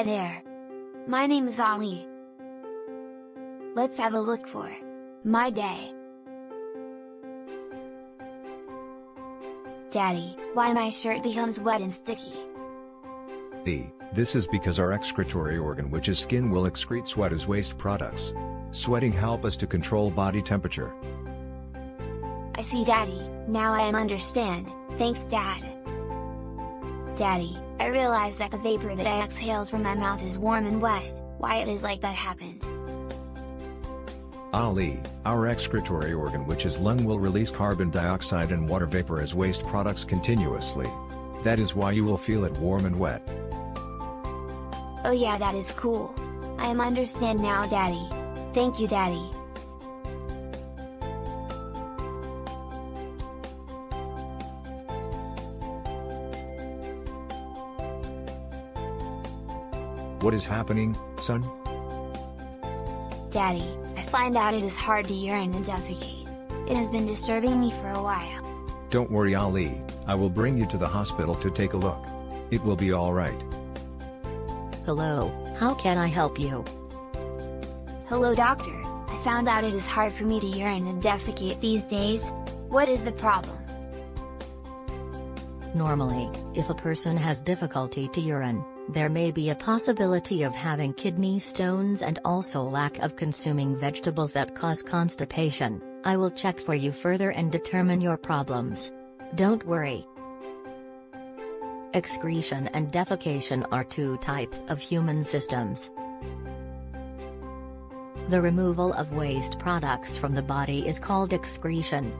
Hi there! My name is Ali. Let's have a look for my day. Daddy, why my shirt becomes wet and sticky? E. This is because our excretory organ which is skin will excrete sweat as waste products. Sweating help us to control body temperature. I see daddy, now I am understand, thanks dad. Daddy, I realize that the vapor that I exhales from my mouth is warm and wet, why it is like that happened. Ali, our excretory organ which is lung will release carbon dioxide and water vapor as waste products continuously. That is why you will feel it warm and wet. Oh yeah that is cool. I am understand now daddy. Thank you daddy. What is happening, son? Daddy, I find out it is hard to urine and defecate. It has been disturbing me for a while. Don't worry Ali, I will bring you to the hospital to take a look. It will be alright. Hello, how can I help you? Hello doctor, I found out it is hard for me to urine and defecate these days. What is the problems? Normally, if a person has difficulty to urine, there may be a possibility of having kidney stones and also lack of consuming vegetables that cause constipation. I will check for you further and determine your problems. Don't worry. Excretion and defecation are two types of human systems. The removal of waste products from the body is called excretion.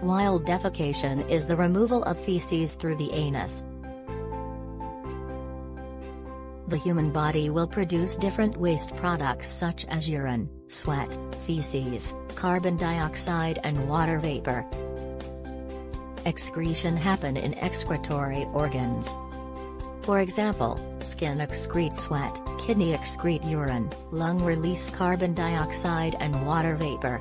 While defecation is the removal of feces through the anus. The human body will produce different waste products such as urine, sweat, feces, carbon dioxide and water vapor. Excretion happen in excretory organs. For example, skin excrete sweat, kidney excrete urine, lung release carbon dioxide and water vapor.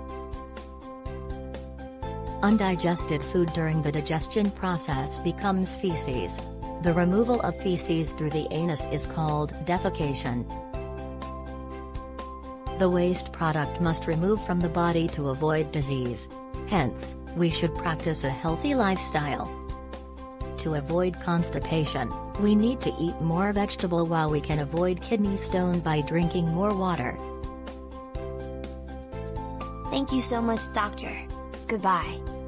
Undigested food during the digestion process becomes feces. The removal of feces through the anus is called defecation. The waste product must remove from the body to avoid disease. Hence, we should practice a healthy lifestyle. To avoid constipation, we need to eat more vegetable while we can avoid kidney stone by drinking more water. Thank you so much doctor. Goodbye.